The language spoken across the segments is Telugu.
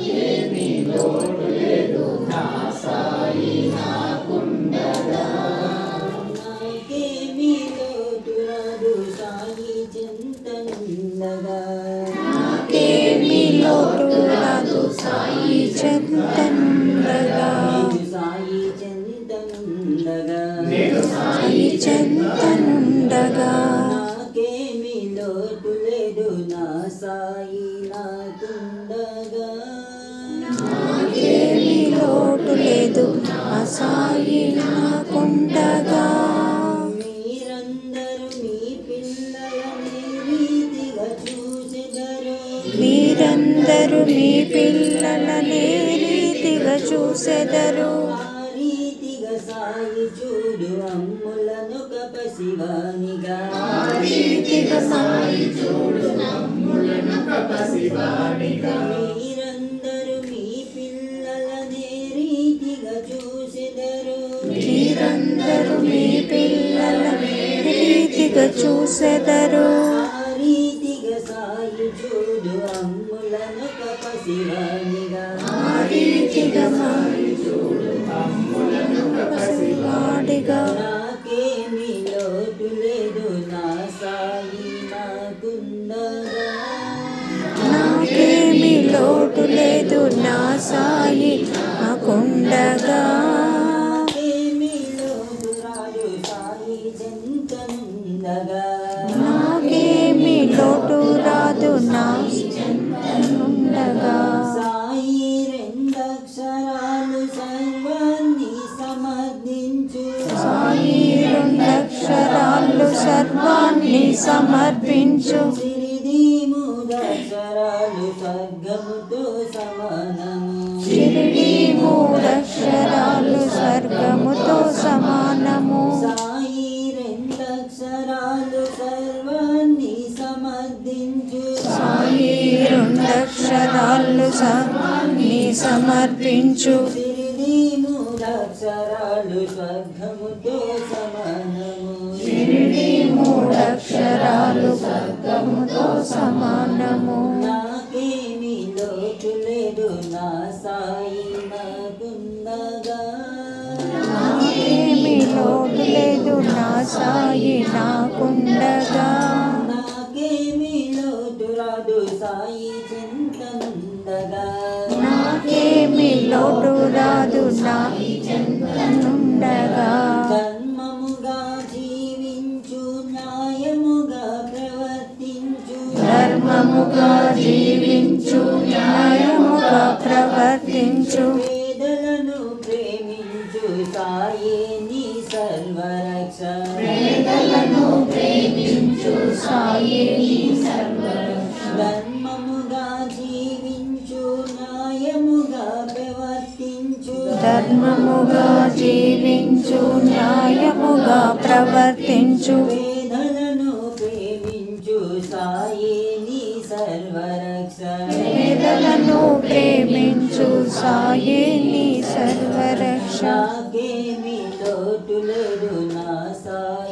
నాకేమీ సాయి చింతనుండగా నాకేమి సాయి చెంతనుండగా సాయి నాకుండగా మీరందరూ మీ పిల్లలని రీతిగా చూసెదరు. మీరందరూ మీ పిల్లలనే రీతిగా చూసెదరు. ఆ రీతిగా సాయి చూడు అమ్ములను కపసివానిగా రీతిగా సాయి మీరందరూ రీతిగా చూసెదరు. ఆ రీతిగా సాయి చూడు అమ్ములను కపసివానిగా ఆ రీతిగా సాయి వాడిగా నాకేమీ లోటు లేదు నా సాయి నాకేమి లోటు లేదు నా సాయి నాకుండగా. చెంతనుండగా నాకేమి లోటు రాదు నా ఉండగా. సాయి రెండక్షరాలు సర్వాన్ని సమర్థించు. సాయి రెండక్షరాలు సర్వాన్ని సమర్పించు సిరిది మూడక్షరాలు స్వర్గముతో సమానము. షిరిడి మూడక్షరాలు స్వర్గముతో సమానము. సాయి రెండక్షరాలు సర్వాన్ని సమర్థించు. సాయి రెండక్షరాలు సర్వాన్ని సమర్పించు సిరిది మూడక్షరాలు స్వర్గముతో సమానము. షిరిడి మూడక్షరాలు స్వర్గముతో సమానము. నాకేమీ లోటు లేదు నా సాయి. సాయి నాకుండగా. నాకేమీ రాదు సాయి చింతనుండగా. నాకేమి లోటు రాదు నా ఉండగా ధర్మముగా జీవించు న్యాయముగా ప్రవర్తించు. ధర్మముగా జీవించు న్యాయముగా ప్రవర్తించు. ప్రేమించు సాయి ధర్మముగా జీవించు న్యాయముగా ప్రవర్తించు ధర్మముగా జీవించు న్యాయముగా ప్రవర్తించు పేదలను ప్రేమించు సాయి నీ సర్వరక్ష పేదలను ప్రేమించు సాయి నీ సర్వరక్ష నాకేమీ లోటు లేదు నా సాయి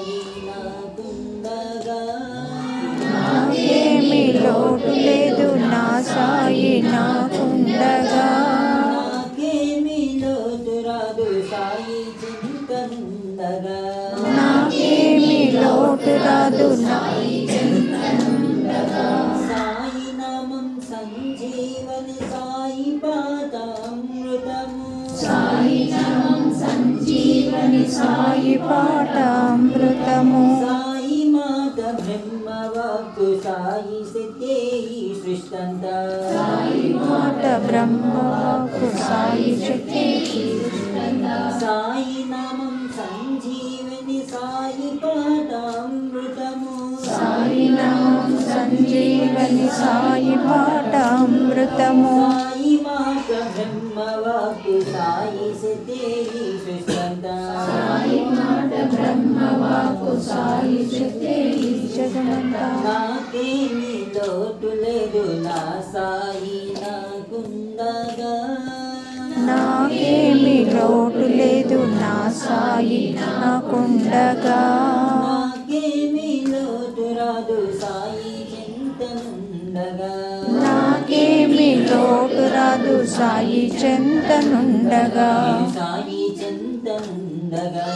లోటు లేదు నా సాయి నాకుండగా. నాకేమీ లోటు రాదు సాయి చింతనుండగా. నాకేమి లోటు రాదు సాయి నామం సంజీవని సాయి సాయి నామం సంజీవని సాయి పాట ఈ సృష్టంతా సాయి మాట బ్రహ్మకు సాయి శక్తి సాయి నామం సంజీవని సాయి పాట అమృతము సాయి నామం సంజీవని సాయి పాట అమృతము సాయి మాత బ్రహ్మవాక్కు సాయి సిద్ధే ఈ సృష్టంతా సాయి శక్తి జగమంతా నాకేమీ లోటు లేదు నా సాయి నాకుండగా నాకేమి లోటు లేదు నా సాయి నాకుండగా నాకేమీ లోటు రాదు సాయి చింతనుండగా నాకేమి లోటు రాదు సాయి చెంతనుండగా సాయి చింతనుండగా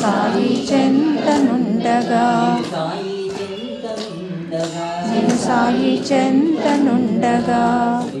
సాయి చెంతనుండగా సాయి చింతనుండగా నేను సాయి చెంతనుండగా శ్రీ సిద్ధానంద